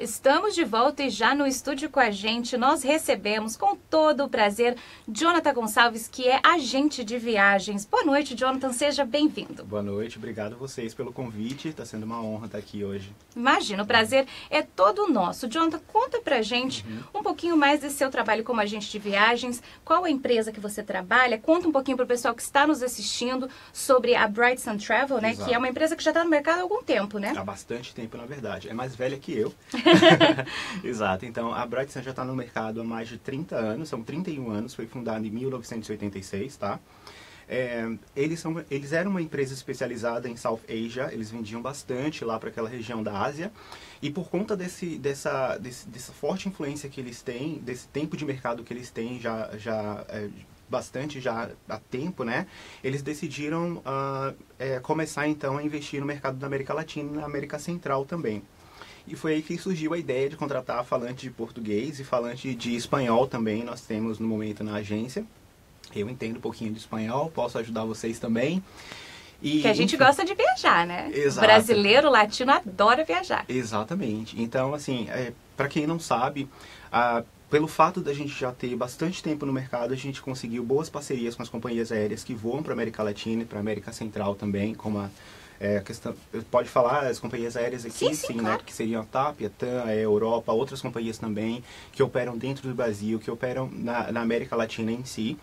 Estamos de volta e já no estúdio com a gente nós recebemos com todo o prazer Jonathan Gonçalves, que é agente de viagens. Boa noite, Jonathan, seja bem-vindo. Boa noite, obrigado a vocês pelo convite, está sendo uma honra estar aqui hoje. Imagina, o prazer é todo nosso. Jonathan, conta pra gente uhum. um pouquinho mais desse seu trabalho como agente de viagens, qual a empresa que você trabalha, conta um pouquinho para o pessoal que está nos assistindo sobre a Bright Sun Travel, né, que é uma empresa que já está no mercado há algum tempo, né? Há bastante tempo, na verdade. É mais velha que eu. Exato. Então, a Bright Sun já está no mercado há mais de 30 anos, são 31 anos, foi fundada em 1986, tá? É, eles, são, eles eram uma empresa especializada em South Asia, eles vendiam bastante lá para aquela região da Ásia. E por conta desse, dessa, desse, dessa forte influência que eles têm, desse tempo de mercado que eles têm já, já é, bastante já há tempo, né? Eles decidiram uh, é, começar então a investir no mercado da América Latina e na América Central também. E foi aí que surgiu a ideia de contratar falante de português e falante de espanhol também. Nós temos no momento na agência. Eu entendo um pouquinho de espanhol, posso ajudar vocês também. E, que a gente enfim, gosta de viajar, né? Exato. Brasileiro, latino adora viajar. Exatamente. Então, assim, é, para quem não sabe, a, pelo fato da gente já ter bastante tempo no mercado, a gente conseguiu boas parcerias com as companhias aéreas que voam para América Latina e para América Central também, como a é, a questão, pode falar as companhias aéreas aqui, sim, sim, sim claro. né, que seriam a TAP, a TAM, a Europa, outras companhias também, que operam dentro do Brasil, que operam na, na América Latina em si.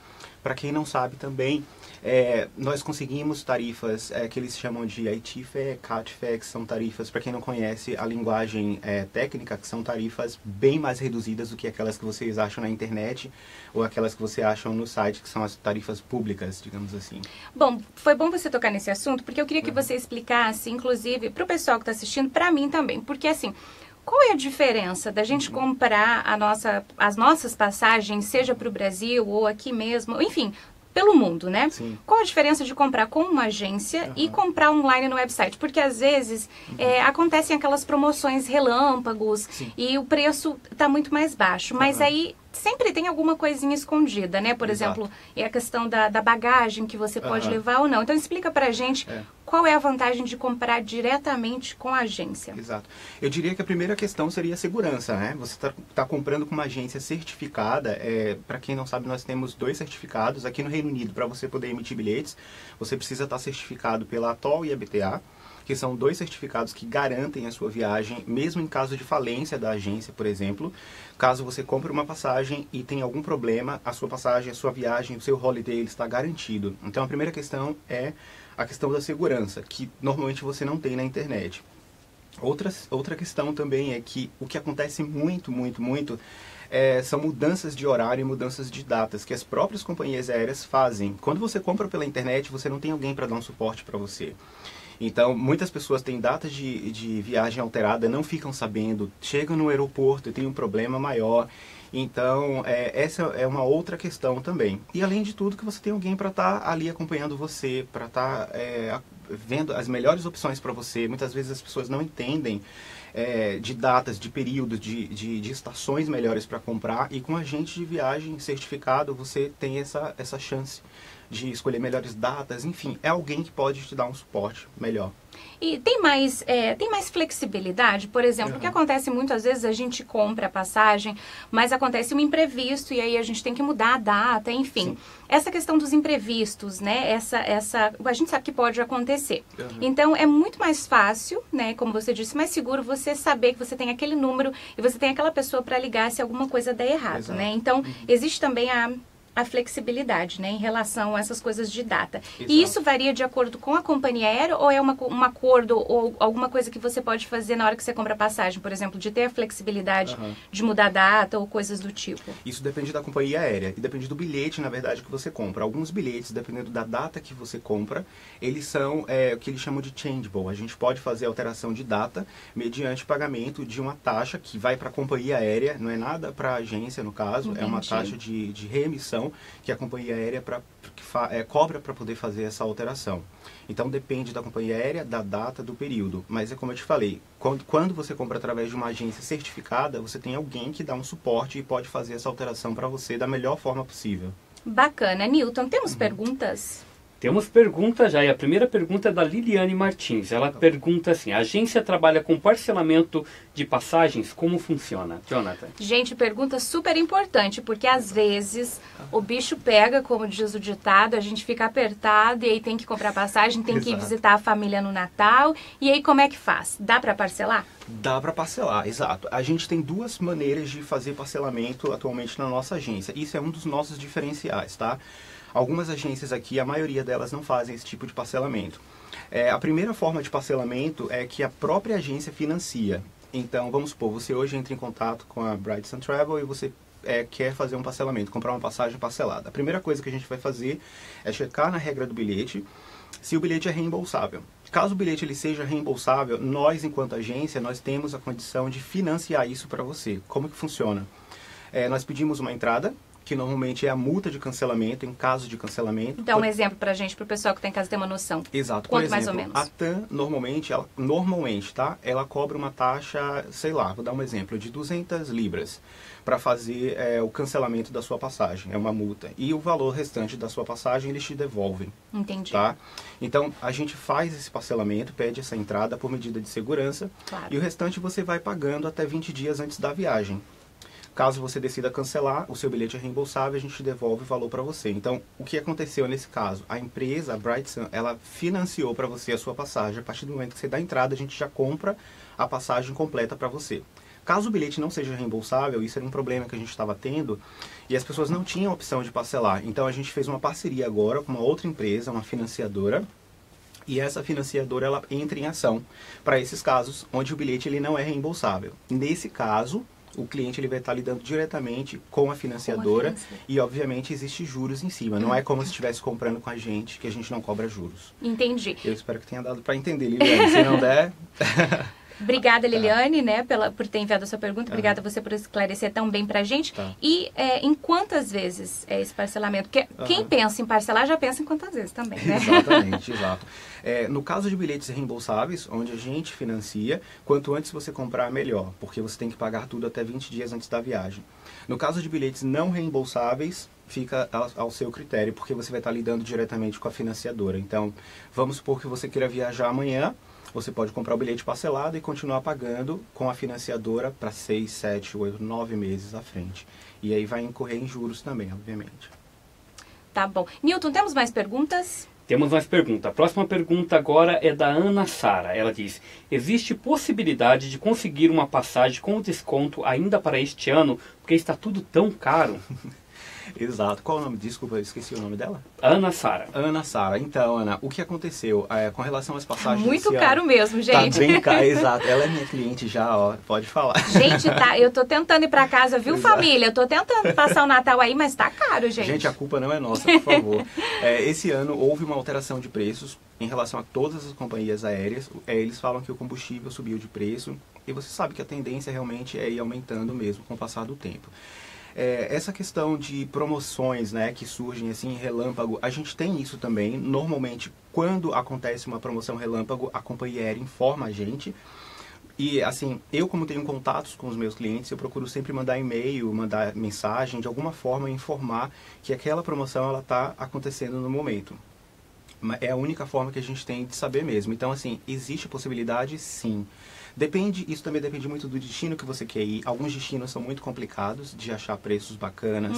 Para quem não sabe também, é, nós conseguimos tarifas é, que eles chamam de ITFE, CATFE, que são tarifas, para quem não conhece a linguagem é, técnica, que são tarifas bem mais reduzidas do que aquelas que vocês acham na internet ou aquelas que você acham no site, que são as tarifas públicas, digamos assim. Bom, foi bom você tocar nesse assunto, porque eu queria que uhum. você explicasse, inclusive, para o pessoal que está assistindo, para mim também, porque assim, qual é a diferença da gente uhum. comprar a nossa, as nossas passagens, seja para o Brasil ou aqui mesmo, enfim, pelo mundo, né? Sim. Qual a diferença de comprar com uma agência uhum. e comprar online no website? Porque às vezes uhum. é, acontecem aquelas promoções relâmpagos Sim. e o preço está muito mais baixo. Mas aí sempre tem alguma coisinha escondida, né? Por Exato. exemplo, é a questão da, da bagagem que você pode uhum. levar ou não. Então explica pra gente é. qual é a vantagem de comprar diretamente com a agência. Exato. Eu diria que a primeira questão seria a segurança, né? Você está tá comprando com uma agência certificada. É, para quem não sabe, nós temos dois certificados aqui no Reino Unido. Para você poder emitir bilhetes, você precisa estar certificado pela ATOL e a BTA que são dois certificados que garantem a sua viagem, mesmo em caso de falência da agência, por exemplo. Caso você compre uma passagem e tenha algum problema, a sua passagem, a sua viagem, o seu holiday ele está garantido. Então a primeira questão é a questão da segurança, que normalmente você não tem na internet. Outra, outra questão também é que o que acontece muito, muito, muito é, são mudanças de horário e mudanças de datas que as próprias companhias aéreas fazem. Quando você compra pela internet, você não tem alguém para dar um suporte para você. Então, muitas pessoas têm datas de, de viagem alterada, não ficam sabendo, chegam no aeroporto e tem um problema maior. Então, é, essa é uma outra questão também. E além de tudo, que você tem alguém para estar tá ali acompanhando você, para estar tá, é, vendo as melhores opções para você. Muitas vezes as pessoas não entendem é, de datas, de períodos, de, de, de estações melhores para comprar. E com agente de viagem certificado, você tem essa, essa chance de escolher melhores datas, enfim, é alguém que pode te dar um suporte melhor. E tem mais, é, tem mais flexibilidade? Por exemplo, uhum. o que acontece muitas vezes a gente compra a passagem, mas acontece um imprevisto e aí a gente tem que mudar a data, enfim. Sim. Essa questão dos imprevistos, né? Essa, essa, a gente sabe que pode acontecer. Uhum. Então é muito mais fácil, né? Como você disse, mais seguro você saber que você tem aquele número e você tem aquela pessoa para ligar se alguma coisa der errado, Exato. né? Então uhum. existe também a a flexibilidade, né, em relação a essas coisas de data. Exato. E isso varia de acordo com a companhia aérea ou é uma, um acordo ou alguma coisa que você pode fazer na hora que você compra a passagem, por exemplo, de ter a flexibilidade uhum. de mudar a data ou coisas do tipo? Isso depende da companhia aérea e depende do bilhete, na verdade, que você compra. Alguns bilhetes, dependendo da data que você compra, eles são é, o que eles chamam de changeable. A gente pode fazer alteração de data mediante pagamento de uma taxa que vai para a companhia aérea, não é nada para a agência, no caso, Entendi. é uma taxa de, de que a companhia aérea pra, que fa, é, cobra para poder fazer essa alteração. Então depende da companhia aérea, da data, do período. Mas é como eu te falei, quando, quando você compra através de uma agência certificada, você tem alguém que dá um suporte e pode fazer essa alteração para você da melhor forma possível. Bacana. Newton, temos uhum. perguntas? Temos pergunta já, e a primeira pergunta é da Liliane Martins. Ela pergunta assim: a agência trabalha com parcelamento de passagens? Como funciona? Jonathan. Gente, pergunta super importante, porque às vezes o bicho pega, como diz o ditado, a gente fica apertado e aí tem que comprar passagem, tem que ir visitar a família no Natal. E aí como é que faz? Dá para parcelar? Dá para parcelar, exato. A gente tem duas maneiras de fazer parcelamento atualmente na nossa agência. Isso é um dos nossos diferenciais, tá? Algumas agências aqui, a maioria delas não fazem esse tipo de parcelamento. É, a primeira forma de parcelamento é que a própria agência financia. Então, vamos supor, você hoje entra em contato com a Brightson Travel e você é, quer fazer um parcelamento, comprar uma passagem parcelada. A primeira coisa que a gente vai fazer é checar na regra do bilhete se o bilhete é reembolsável. Caso o bilhete ele seja reembolsável, nós, enquanto agência, nós temos a condição de financiar isso para você. Como que funciona? É, nós pedimos uma entrada, que normalmente é a multa de cancelamento em caso de cancelamento. Então, um exemplo para a gente, para o pessoal que tem casa ter uma noção. Exato. Quanto exemplo, mais ou menos? A TAM, normalmente, ela, normalmente, tá? Ela cobra uma taxa, sei lá, vou dar um exemplo, de 200 libras para fazer é, o cancelamento da sua passagem. É uma multa. E o valor restante da sua passagem, eles te devolvem. Entendi. Tá? Então, a gente faz esse parcelamento, pede essa entrada por medida de segurança. Claro. E o restante você vai pagando até 20 dias antes da viagem. Caso você decida cancelar, o seu bilhete é reembolsável, a gente devolve o valor para você. Então, o que aconteceu nesse caso? A empresa, a Bright Sun, ela financiou para você a sua passagem. A partir do momento que você dá a entrada, a gente já compra a passagem completa para você. Caso o bilhete não seja reembolsável, isso era um problema que a gente estava tendo e as pessoas não tinham opção de parcelar. Então, a gente fez uma parceria agora com uma outra empresa, uma financiadora, e essa financiadora ela entra em ação para esses casos onde o bilhete ele não é reembolsável. Nesse caso, o cliente ele vai estar lidando diretamente com a financiadora Com a e obviamente existe juros em cima. Não é como se estivesse comprando com a gente, que a gente não cobra juros. Entendi. Eu espero que tenha dado para entender, Liliane. Se não der, Obrigada, Liliane, né, pela, por ter enviado a sua pergunta. Obrigada a você por esclarecer tão bem pra gente. Tá. E é, em quantas vezes é esse parcelamento? Porque quem pensa em parcelar já pensa em quantas vezes também, né? Exatamente, exato. É, no caso de bilhetes reembolsáveis, onde a gente financia, quanto antes você comprar, melhor, porque você tem que pagar tudo até 20 dias antes da viagem. No caso de bilhetes não reembolsáveis, fica ao, ao seu critério, porque você vai estar lidando diretamente com a financiadora. Então, vamos supor que você queira viajar amanhã, você pode comprar o bilhete parcelado e continuar pagando com a financiadora para 6, 7, 8, 9 meses à frente. E aí vai incorrer em juros também, obviamente. Tá bom. Newton, temos mais perguntas? Temos mais pergunta. A próxima pergunta agora é da Ana Sara. Ela diz: Existe possibilidade de conseguir uma passagem com desconto ainda para este ano, porque está tudo tão caro? Exato. Qual o nome? Desculpa, eu esqueci o nome dela. Ana Sara. Ana Sara. Então, Ana, o que aconteceu é, com relação às passagens Muito caro ano, mesmo, gente. Tá bem caro, exato. Ela é minha cliente já, ó, pode falar. Gente, tá, eu tô tentando ir pra casa, viu, Exato. família? Eu tô tentando passar o Natal aí, mas tá caro, gente. Gente, a culpa não é nossa, por favor. É, esse ano houve uma alteração de preços em relação a todas as companhias aéreas. É, eles falam que o combustível subiu de preço e você sabe que a tendência realmente é ir aumentando mesmo com o passar do tempo. É, essa questão de promoções né, que surgem assim em relâmpago, a gente tem isso também. Normalmente, quando acontece uma promoção relâmpago, a companhia aérea informa a gente. E assim, eu como tenho contatos com os meus clientes, eu procuro sempre mandar e-mail, mandar mensagem, de alguma forma informar que aquela promoção ela está acontecendo no momento. É a única forma que a gente tem de saber mesmo. Então, assim, existe a possibilidade, sim. Depende, isso também depende muito do destino que você quer ir. Alguns destinos são muito complicados de achar preços bacanas.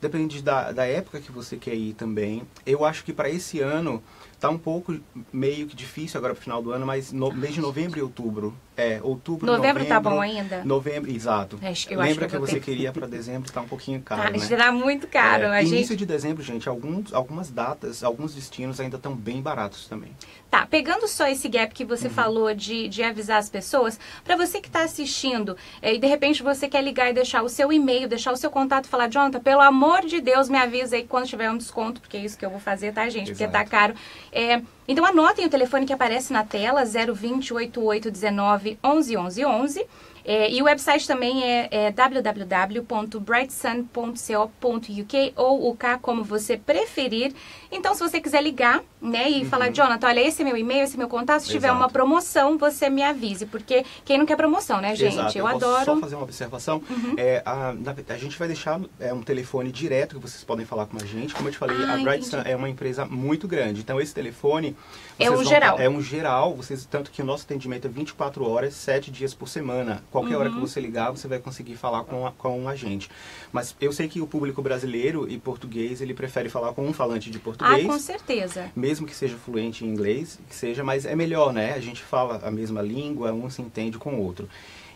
Depende da, da época que você quer ir também. Eu acho que para esse ano tá um pouco meio que difícil agora pro final do ano, mas no mês de novembro e outubro. É, outubro, Novembro novembro. tá bom ainda? Novembro, exato. Acho que- eu acho Lembra que que, vou você ter- queria para dezembro, tá um pouquinho caro, Tá, né? será muito caro. É, início gente... de dezembro, gente, alguns, algumas datas, alguns destinos ainda estão bem baratos também. Tá, pegando só esse gap que Uhum. você falou de, de avisar as pessoas, para você que está assistindo é, e de repente você quer ligar e deixar o seu e-mail, deixar o seu contato e falar, Jonathan, pelo amor de Deus, me avisa aí quando tiver um desconto, porque é isso que eu vou fazer, tá, gente? Porque tá Exato. caro. É, então anotem o telefone que aparece na tela, 020 8819 1111. É, e o website também é, é www.brightsun.co.uk ou o K como você preferir. Então, se você quiser ligar, né, e uhum. falar, Jonathan, olha, esse é meu e-mail, esse é meu contato, se Exato. tiver uma promoção, você me avise, porque quem não quer promoção, né, gente? Exato. Eu, Eu adoro. Só fazer uma observação. Uhum. É, a, a, gente vai deixar é, um telefone direto que vocês podem falar com a gente. Como eu te falei, ah, a Bright Sun é uma empresa muito grande. Então, esse telefone é um geral. É um geral, vocês, tanto que o nosso atendimento é 24 horas, 7 dias por semana. Qualquer uhum. hora que uhum. você ligar, você vai conseguir falar com, a, com um agente. Mas eu sei que o público brasileiro e português, ele prefere falar com um falante de português. Ah, com certeza. Mesmo que seja fluente em inglês, que seja, mas é melhor, né? A gente fala a mesma língua, um se entende com o outro.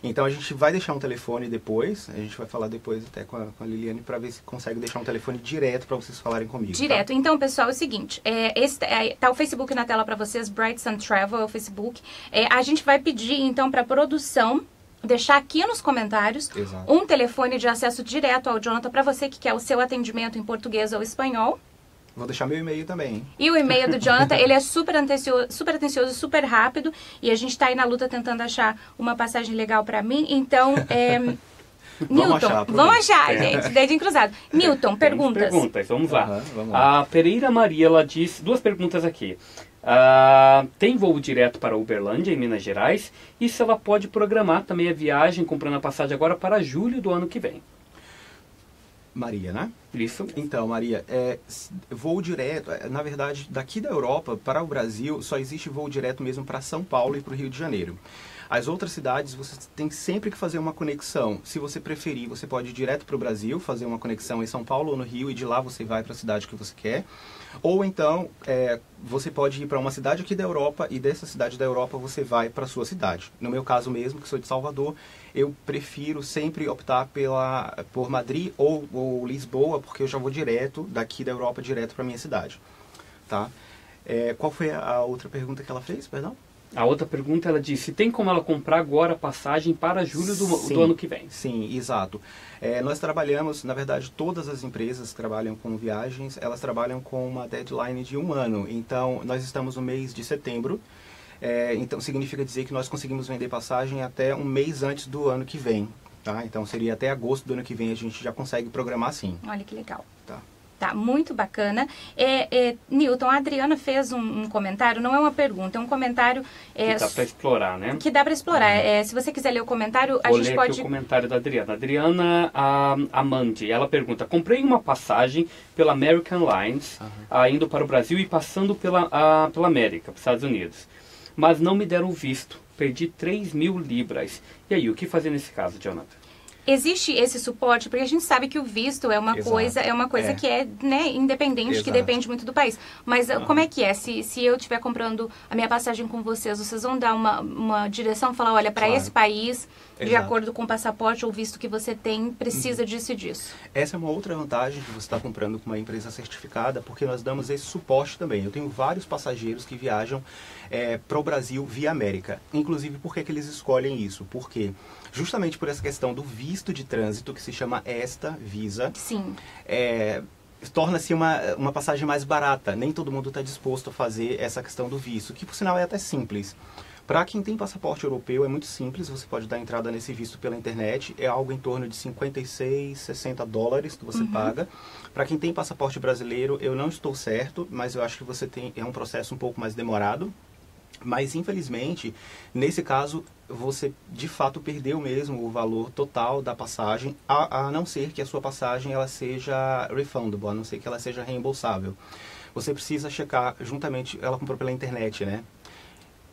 Então a gente vai deixar um telefone depois, a gente vai falar depois até com a, com a Liliane para ver se consegue deixar um telefone direto para vocês falarem comigo. Tá? Direto. Tá? Então, pessoal, é o seguinte, é, esse, é, tá o Facebook na tela para vocês, Bright Sun Travel, é o Facebook. É, a gente vai pedir então para produção deixar aqui nos comentários Exato. um telefone de acesso direto ao Jonathan para você que quer o seu atendimento em português ou espanhol. Vou deixar meu e-mail também. E o e-mail do Jonathan, ele é super atencioso, super atencioso, super rápido. E a gente está aí na luta tentando achar uma passagem legal para mim. Então, é, Newton, vamos achar, vamos achar gente, dedinho cruzado. Newton, perguntas. perguntas, vamos lá. Uhum, vamos lá. A Pereira Maria, ela disse, duas perguntas aqui. Uh, tem voo direto para Uberlândia, em Minas Gerais, e se ela pode programar também a viagem, comprando a passagem agora para julho do ano que vem. Maria, né? Isso. Então, Maria, é, voo direto, é, na verdade, daqui da Europa para o Brasil, só existe voo direto mesmo para São Paulo e para o Rio de Janeiro. As outras cidades, você tem sempre que fazer uma conexão. Se você preferir, você pode ir direto para o Brasil, fazer uma conexão em São Paulo ou no Rio, e de lá você vai para a cidade que você quer. Ou então, é, você pode ir para uma cidade aqui da Europa e dessa cidade da Europa você vai para a sua cidade. No meu caso mesmo, que sou de Salvador, eu prefiro sempre optar pela, por Madrid ou, ou Lisboa, porque eu já vou direto daqui da Europa direto para minha cidade. Tá? É, qual foi a outra pergunta que ela fez, perdão? A outra pergunta, ela disse, tem como ela comprar agora a passagem para julho do, sim, do ano que vem? Sim, exato. É, nós trabalhamos, na verdade, todas as empresas que trabalham com viagens, elas trabalham com uma deadline de um ano. Então, nós estamos no mês de setembro, é, então significa dizer que nós conseguimos vender passagem até um mês antes do ano que vem. Tá? Então, seria até agosto do ano que vem a gente já consegue programar sim. Olha que legal. Tá. Tá, muito bacana. É, é, Newton, a Adriana fez um, um, comentário, não é uma pergunta, é um comentário... É, que dá para explorar, né? Que dá para explorar. Uhum. É, se você quiser ler o comentário, a Vou gente ler pode... Aqui o comentário da Adriana. Adriana a, Amandi, ela pergunta, comprei uma passagem pela American Lines, uhum. indo para o Brasil e passando pela, a, pela América, para os Estados Unidos. Mas não me deram visto, perdi 3 mil libras. E aí, o que fazer nesse caso, Jonathan? Existe esse suporte, porque a gente sabe que o visto é uma Exato. coisa, é uma coisa é. que é né, independente, Exato. que depende muito do país. Mas uhum. como é que é? Se, se eu estiver comprando a minha passagem com vocês, vocês vão dar uma, uma direção, falar, olha, para claro. esse país, Exato. de acordo com o passaporte ou visto que você tem, precisa uhum. disso e disso. Essa é uma outra vantagem que você está comprando com uma empresa certificada, porque nós damos esse suporte também. Eu tenho vários passageiros que viajam é, para o Brasil via América. Inclusive, por que, que eles escolhem isso? Porque justamente por essa questão do visto de trânsito, que se chama esta visa. Sim. É, torna-se uma, uma passagem mais barata. Nem todo mundo está disposto a fazer essa questão do visto, que por sinal é até simples. Para quem tem passaporte europeu é muito simples, você pode dar entrada nesse visto pela internet, é algo em torno de 56, 60 dólares que você uhum. paga. Para quem tem passaporte brasileiro, eu não estou certo, mas eu acho que você tem é um processo um pouco mais demorado. Mas infelizmente, nesse caso, você de fato perdeu mesmo o valor total da passagem, a, a não ser que a sua passagem ela seja refundable, a não ser que ela seja reembolsável. Você precisa checar juntamente, ela comprou pela internet, né?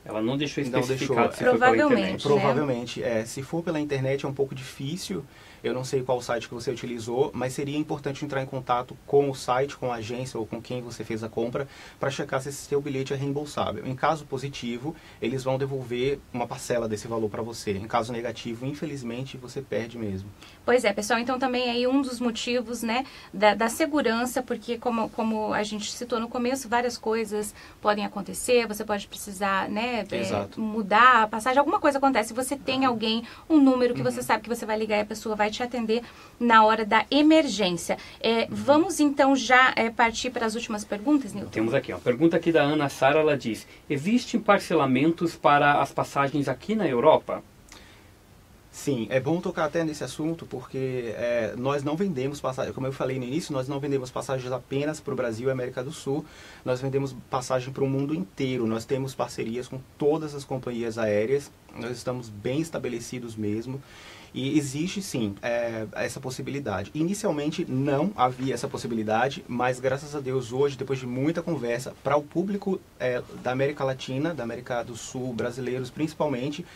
Ela não deixou especificado não deixou, se Provavelmente, né? Provavelmente, é. Se for pela internet é um pouco difícil, eu não sei qual site que você utilizou, mas seria importante entrar em contato com o site, com a agência ou com quem você fez a compra para checar se esse seu bilhete é reembolsável. Em caso positivo, eles vão devolver uma parcela desse valor para você. Em caso negativo, infelizmente, você perde mesmo. Pois é, pessoal. Então também aí um dos motivos, né, da, da segurança, porque como, como a gente citou no começo, várias coisas podem acontecer. Você pode precisar, né, é, mudar a passagem. Alguma coisa acontece. Você tem alguém, um número que uhum. você sabe que você vai ligar e a pessoa vai te te atender na hora da emergência. É, vamos então já é, partir para as últimas perguntas, Nilton? Temos aqui, uma pergunta aqui da Ana Sara, ela diz, existem parcelamentos para as passagens aqui na Europa? Sim, é bom tocar até nesse assunto porque é, nós não vendemos passagens, como eu falei no início, nós não vendemos passagens apenas para o Brasil e América do Sul, nós vendemos passagem para o mundo inteiro. Nós temos parcerias com todas as companhias aéreas, nós estamos bem estabelecidos mesmo. E existe sim é, essa possibilidade. Inicialmente não havia essa possibilidade, mas graças a Deus hoje, depois de muita conversa, para o público é, da América Latina, da América do Sul, brasileiros principalmente,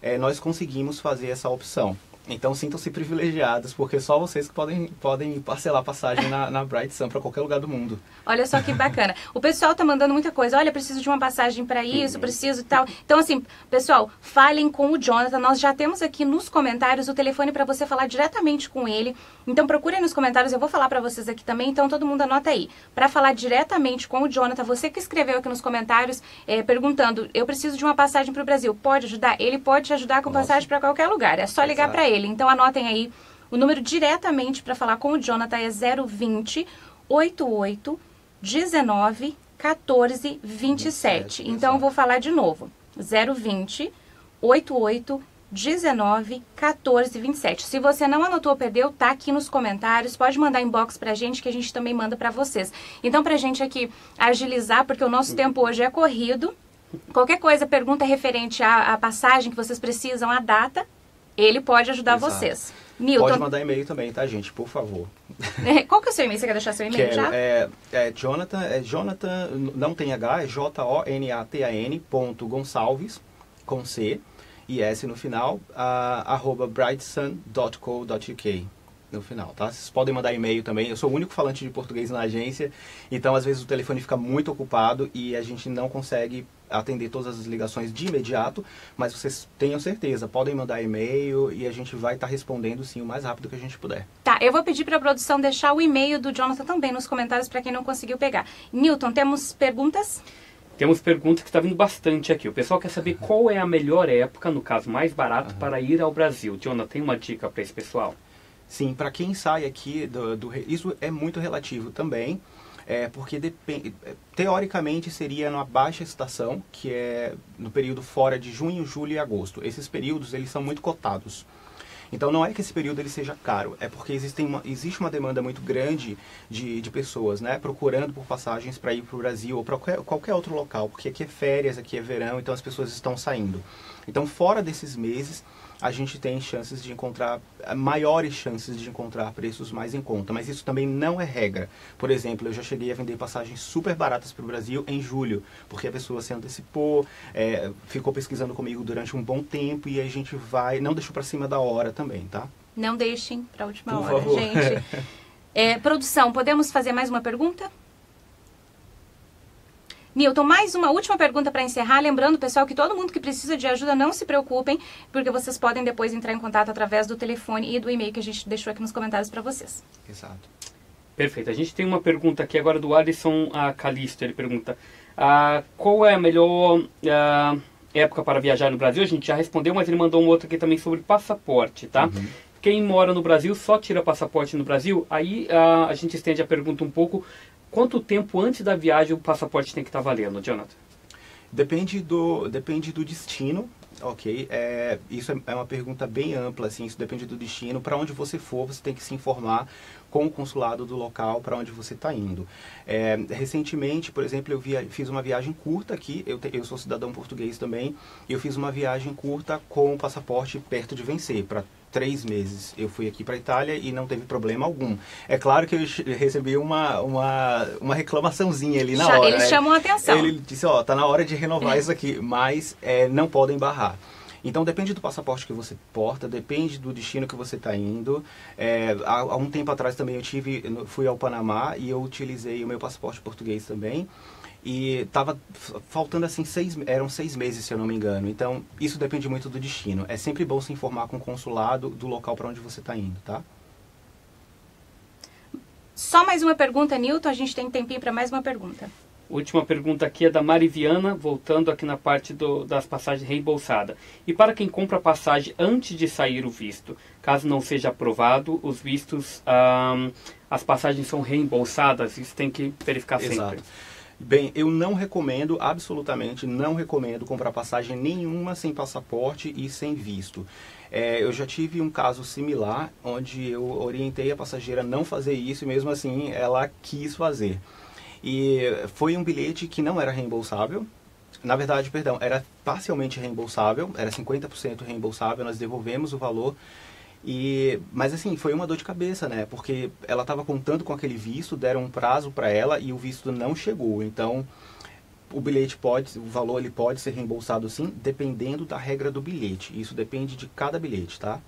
é, nós conseguimos fazer essa opção. Então sintam-se privilegiados, porque só vocês que podem, podem parcelar passagem na, na Bright Sun para qualquer lugar do mundo. Olha só que bacana. O pessoal tá mandando muita coisa. Olha, preciso de uma passagem para isso, uhum. preciso e tal. Então, assim, pessoal, falem com o Jonathan. Nós já temos aqui nos comentários o telefone para você falar diretamente com ele. Então, procurem nos comentários. Eu vou falar para vocês aqui também. Então, todo mundo anota aí. Para falar diretamente com o Jonathan, você que escreveu aqui nos comentários é, perguntando: eu preciso de uma passagem para o Brasil. Pode ajudar? Ele pode te ajudar com Nossa. passagem para qualquer lugar. É só ligar para ele. Então, anotem aí. O número diretamente para falar com o Jonathan é 020 88 19 14 27. então, eu vou falar de novo. 020 88 19 14 27. Se você não anotou ou perdeu, tá aqui nos comentários. Pode mandar inbox pra gente que a gente também manda para vocês. Então, pra gente aqui agilizar, porque o nosso tempo hoje é corrido. Qualquer coisa, pergunta referente à, à passagem que vocês precisam, a data, ele pode ajudar Exato. vocês. Newton. Pode mandar e-mail também, tá, gente? Por favor. É, qual que é o seu e-mail? Você quer deixar seu e-mail já? É, é Jonathan, é Jonathan, não tem H, é J-O-N-A-T-A-N ponto Gonçalves, com C e S no final, uh, arroba brightsun.co.uk no final, tá? Vocês podem mandar e-mail também. Eu sou o único falante de português na agência, então às vezes o telefone fica muito ocupado e a gente não consegue atender todas as ligações de imediato, mas vocês tenham certeza, podem mandar e-mail e a gente vai estar tá respondendo sim o mais rápido que a gente puder. Tá, eu vou pedir para a produção deixar o e-mail do Jonathan também nos comentários para quem não conseguiu pegar. Newton, temos perguntas? Temos perguntas que está vindo bastante aqui. O pessoal quer saber qual é a melhor época, no caso mais barato, uhum. para ir ao Brasil. Jonathan, tem uma dica para esse pessoal? Sim, para quem sai aqui do, do, isso é muito relativo também. É, porque depende, teoricamente seria na baixa estação, que é no período fora de junho, julho e agosto. Esses períodos eles são muito cotados. Então não é que esse período ele seja caro, é porque existem uma, existe uma demanda muito grande de, de pessoas né, procurando por passagens para ir para o Brasil ou para qualquer, qualquer outro local, porque aqui é férias, aqui é verão, então as pessoas estão saindo. Então fora desses meses, a gente tem chances de encontrar, eh, maiores chances de encontrar preços mais em conta. Mas isso também não é regra. Por exemplo, eu já cheguei a vender passagens super baratas para o Brasil em julho, porque a pessoa se antecipou, é, ficou pesquisando comigo durante um bom tempo e a gente vai, não deixou para cima da hora também, tá? Não deixem para a última Por hora, favor. gente. É, produção, podemos fazer mais uma pergunta? Nilton, mais uma última pergunta para encerrar. Lembrando, pessoal, que todo mundo que precisa de ajuda, não se preocupem, porque vocês podem depois entrar em contato através do telefone e do e-mail que a gente deixou aqui nos comentários para vocês. Exato. Perfeito. A gente tem uma pergunta aqui agora do Alisson a Calisto. Ele pergunta: ah, qual é a melhor ah, época para viajar no Brasil? A gente já respondeu, mas ele mandou um outro aqui também sobre passaporte, tá? Uhum. Quem mora no Brasil só tira passaporte no Brasil? Aí ah, a gente estende a pergunta um pouco Quanto tempo antes da viagem o passaporte tem que estar tá valendo, Jonathan? Depende do, depende do destino, ok? É, isso é, uma pergunta bem ampla, assim, isso depende do destino. Para onde você for, você tem que se informar com o consulado do local para onde você está indo. É, recentemente, por exemplo, eu via, fiz uma viagem curta aqui, eu, te, eu sou cidadão português também, eu fiz uma viagem curta com o passaporte perto de vencer, para três meses. Eu fui aqui para a Itália e não teve problema algum. É claro que eu recebi uma, uma, uma reclamaçãozinha ali na hora. Eles né? chamam a atenção. Ele disse, ó, tá na hora de renovar isso aqui, mas é, não podem barrar. Então depende do passaporte que você porta, depende do destino que você está indo. É, há, há, um tempo atrás também eu tive, fui ao Panamá e eu utilizei o meu passaporte português também. E estava faltando assim seis, eram seis meses se eu não me engano. Então isso depende muito do destino. É sempre bom se informar com o consulado do local para onde você está indo, tá? Só mais uma pergunta, Nilton. A gente tem tempinho para mais uma pergunta. Última pergunta aqui é da Mariviana, voltando aqui na parte do, das passagens reembolsadas. E para quem compra passagem antes de sair o visto, caso não seja aprovado, os vistos, as passagens são reembolsadas, isso tem que verificar Exato. sempre. Bem, eu não recomendo, absolutamente não recomendo comprar passagem nenhuma sem passaporte e sem visto. É, eu já tive um caso similar, onde eu orientei a passageira a não fazer isso e mesmo assim ela quis fazer. E foi um bilhete que não era reembolsável, na verdade, perdão, era parcialmente reembolsável, era 50% reembolsável, nós devolvemos o valor. E, mas assim, foi uma dor de cabeça, né? Porque ela estava contando com aquele visto, deram um prazo para ela e o visto não chegou. Então, o bilhete pode, o valor ele pode ser reembolsado sim, dependendo da regra do bilhete. Isso depende de cada bilhete, tá?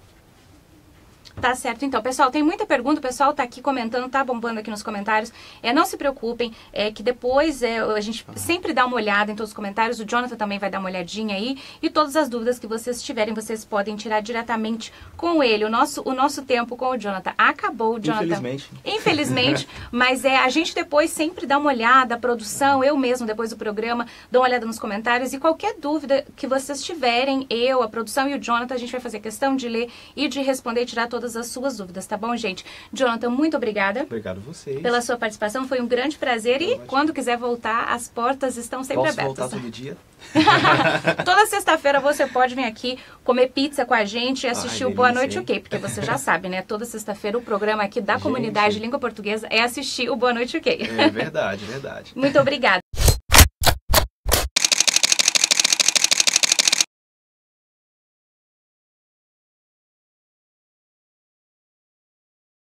Tá certo, então. Pessoal, tem muita pergunta, o pessoal tá aqui comentando, tá bombando aqui nos comentários. É, não se preocupem, é que depois é, a gente sempre dá uma olhada em todos os comentários, o Jonathan também vai dar uma olhadinha aí, e todas as dúvidas que vocês tiverem, vocês podem tirar diretamente com ele. O nosso, o nosso tempo com o Jonathan acabou, Jonathan. Infelizmente. Infelizmente, mas é, a gente depois sempre dá uma olhada, a produção, eu mesmo, depois do programa, dou uma olhada nos comentários, e qualquer dúvida que vocês tiverem, eu, a produção e o Jonathan, a gente vai fazer questão de ler e de responder tirar todas todas as suas dúvidas, tá bom, gente? Jonathan, muito obrigada. Obrigado a vocês. Pela sua participação, foi um grande prazer e quando quiser voltar, as portas estão sempre Posso abertas. voltar todo dia? Toda sexta-feira você pode vir aqui comer pizza com a gente e assistir Ai, o Boa Noite hein? UK, porque você já sabe, né? Toda sexta-feira o programa aqui da Gente. comunidade língua portuguesa é assistir o Boa Noite UK. É verdade, verdade. Muito obrigada.